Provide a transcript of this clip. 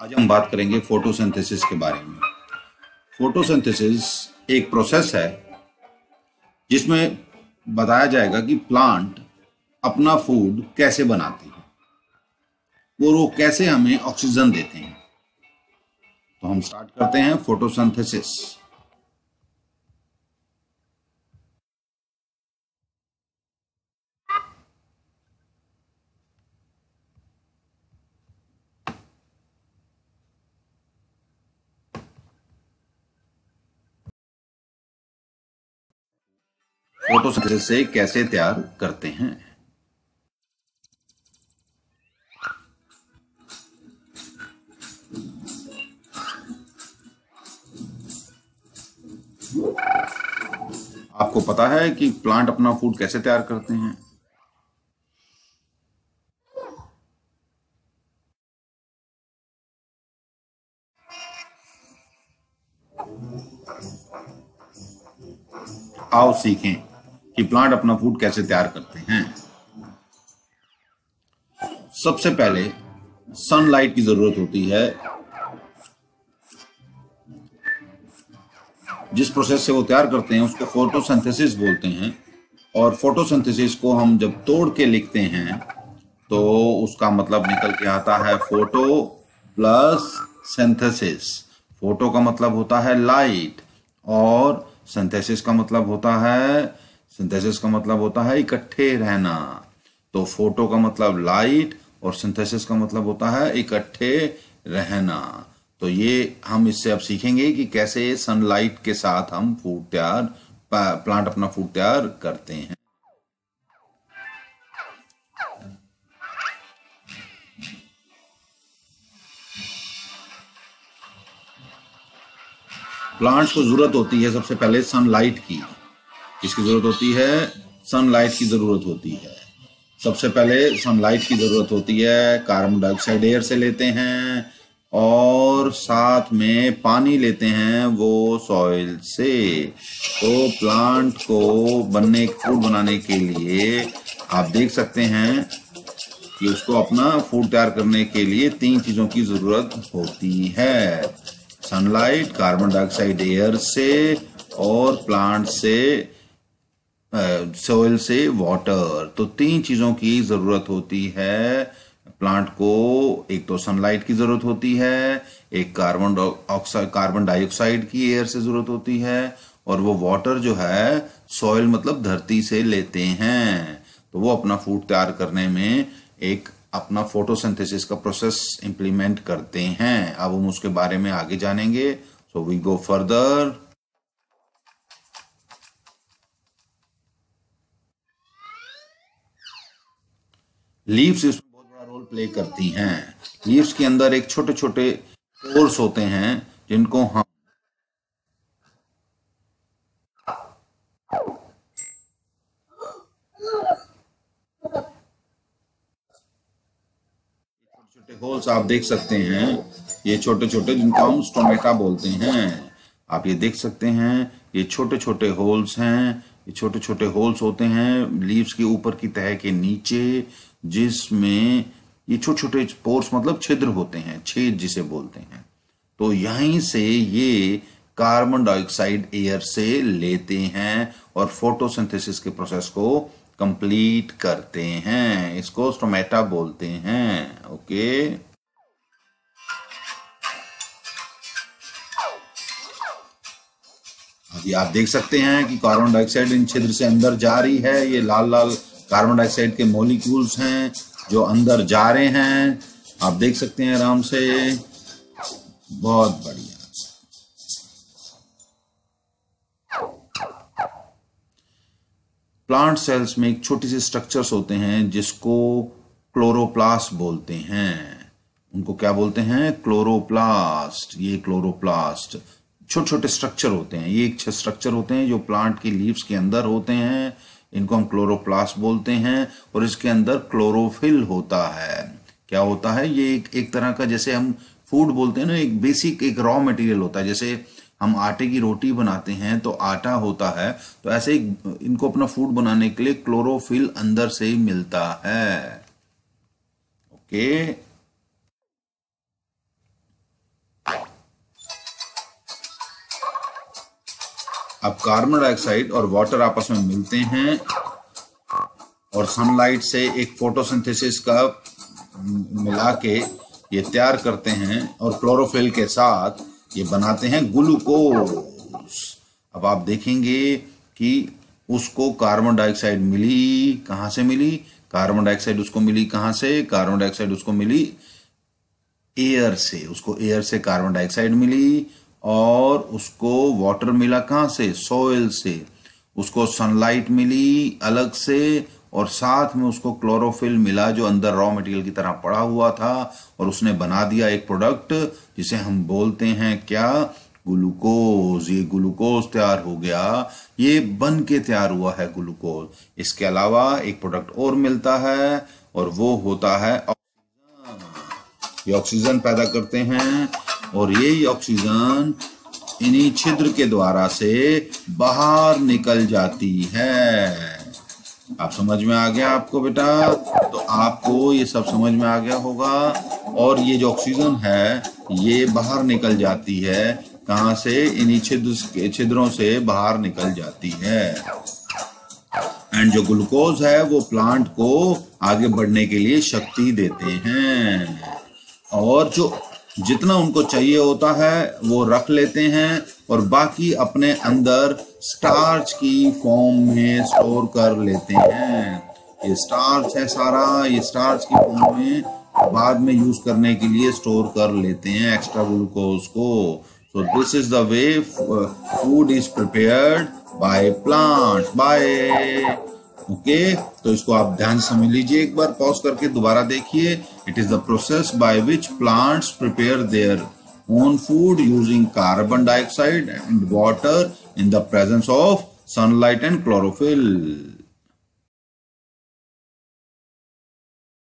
आज हम बात करेंगे फोटोसिंथेसिस के बारे में। फोटोसिंथेसिस एक प्रोसेस है, जिसमें बताया जाएगा कि प्लांट अपना फ़ूड कैसे बनाते हैं और वो कैसे हमें ऑक्सीजन देते हैं। तो हम स्टार्ट करते हैं फोटोसिंथेसिस। फोटोसिंथेसिस से कैसे तैयार करते हैं? आपको पता है कि प्लांट अपना फ़ूड कैसे तैयार करते हैं? आओ सीखें। कि प्लांट अपना फ़ूड कैसे तैयार करते हैं। सबसे पहले सनलाइट की ज़रूरत होती है। जिस प्रोसेस से वो तैयार करते हैं, उसको फोटोसिंथेसिस बोलते हैं। और फोटोसिंथेसिस को हम जब तोड़ के लिखते हैं तो उसका मतलब निकल के आता है फ़ोटो प्लस सिंथेसिस फ़ोटो का मतलब होता है लाइट और सिंथेसिस का मतलब होता है सिंथेसिस का मतलब होता है इकट्ठे रहना। तो फ़ोटो का मतलब लाइट और सिंथेसिस का मतलब होता है इकट्ठे रहना। तो ये हम इससे अब सीखेंगे कि कैसे सनलाइट के साथ हम फ़ूड तैयार प्लांट अपना फ़ूड तैयार करते हैं। प्लांट्स को ज़रूरत होती है सबसे पहले सनलाइट की। इसकी ज़रूरत होती है सनलाइट की ज़रूरत होती है। सबसे पहले सनलाइट की ज़रूरत होती है कार्बन डाइऑक्साइड एयर से लेते हैं और साथ में पानी लेते हैं वो सॉइल से। तो प्लांट को बनने फ़ूड बनाने के लिए आप देख सकते हैं कि उसको अपना फ़ूड तैयार करने के लिए तीन चीज़ों की ज़रूरत होती है। सनलाइट कार्बन डाइऑक्साइड एयर से और प्लांट से। सोइल से वाटर तो तीन चीज़ों की ज़रूरत होती है। प्लांट को एक तो सनलाइट की ज़रूरत होती है, एक कार्बन ऑक्साइड कार्बन डाइऑक्साइड की एयर से ज़रूरत होती है, और वो वाटर जो है सॉइल मतलब धरती से लेते हैं। तो वो अपना फ़ूड तैयार करने में एक अपना फोटोसिंथेसिस का प्रोसेस इंप्लीमेंट करते हैं। अब हम उसके बारे में आगे जानेंगे। So we go further leaves इसमें बहुत बड़ा रोल प्ले करती हैं। लीव्स के अंदर एक छोटे छोटे पोर्स होते हैं, जिनको हम छोटे होल्स आप देख सकते हैं। ये छोटे छोटे जिनको हम स्टोमेटा बोलते हैं। आप ये देख सकते हैं, ये छोटे छोटे होल्स हैं। ये छोटे छोटे होल्स होते हैं लीव्स के ऊपर की तह के नीचे, जिसमें ये छोटे छोटे पोर्स मतलब छिद्र होते हैं, छेद जिसे बोलते हैं। तो यहीं से ये कार्बन डाइऑक्साइड एयर से लेते हैं और फोटोसिंथेसिस के प्रोसेस को कंप्लीट करते हैं। इसको स्टोमेटा बोलते हैं ओके अभी आप देख सकते हैं कि कार्बन डाइऑक्साइड इन छिद्र से अंदर जा रही है। ये लाल लाल कार्बन डाइऑक्साइड के मोलिक्यूल्स हैं जो अंदर जा रहे हैं। आप देख सकते हैं आराम से। बहुत बढ़िया। प्लांट सेल्स में एक छोटे से स्ट्रक्चर्स होते हैं जिसको क्लोरोप्लास्ट बोलते हैं। उनको क्या बोलते हैं? क्लोरोप्लास्ट ये क्लोरोप्लास्ट छोटे छोटे स्ट्रक्चर होते हैं। ये एक स्ट्रक्चर होते हैं जो प्लांट की लीव्स के अंदर होते हैं। इनको हम क्लोरोप्लास्ट बोलते हैं और इसके अंदर क्लोरोफिल होता है। क्या होता है? ये एक एक तरह का जैसे हम फ़ूड बोलते हैं ना, एक बेसिक एक रॉ मटेरियल होता है। जैसे हम आटे की रोटी बनाते हैं तो आटा होता है। तो ऐसे एक, इनको अपना फ़ूड बनाने के लिए क्लोरोफिल अंदर से ही मिलता है। ओके? अब कार्बन डाइऑक्साइड और वाटर आपस में मिलते हैं और सनलाइट से एक फोटोसिंथेसिस का मिला के ये तैयार करते हैं और क्लोरोफिल के साथ ये बनाते हैं ग्लूकोज अब आप देखेंगे कि उसको कार्बन डाइऑक्साइड मिली कहाँ से मिली? कार्बन डाइऑक्साइड उसको मिली कहाँ से? कार्बन डाइऑक्साइड उसको मिली एयर से। उसको एयर से कार्बन डाइऑक्साइड मिली। और उसको वाटर मिला कहाँ से? सोयल से। उसको सनलाइट मिली अलग से और साथ में उसको क्लोरोफिल मिला जो अंदर रॉ मटेरियल की तरह पड़ा हुआ था और उसने बना दिया एक प्रोडक्ट जिसे हम बोलते हैं क्या? ग्लूकोज ये ग्लूकोज तैयार हो गया। ये बन के तैयार हुआ है ग्लूकोज इसके अलावा एक प्रोडक्ट और मिलता है और वो होता है ऑक्सीजन ये ऑक्सीजन पैदा करते हैं। और ये ऑक्सीजन इन्हीं छिद्र के द्वारा से बाहर निकल जाती है। आप समझ में आ गया आपको बेटा? तो आपको ये सब समझ में आ गया होगा। और ये जो ऑक्सीजन है, ये बाहर निकल जाती है। कहा से? इन्हीं छिद्र छिद्रों से बाहर निकल जाती है। एंड जो ग्लूकोज है, वो प्लांट को आगे बढ़ने के लिए शक्ति देते हैं। और जो जितना उनको चाहिए होता है, वो रख लेते हैं और बाकी अपने अंदर स्टार्च की फॉर्म में स्टोर कर लेते हैं। ये स्टार्च है सारा, ये स्टार्च की फॉर्म में बाद में यूज़ करने के लिए स्टोर कर लेते हैं एक्स्ट्रा ग्लूकोज को। So this is the way food is prepared by plant by okay तो इसको आप ध्यान समझ लीजिए। एक बार पॉज करके दोबारा देखिए। It is the process by which plants prepare their own food using carbon dioxide and water in the presence of sunlight and chlorophyll.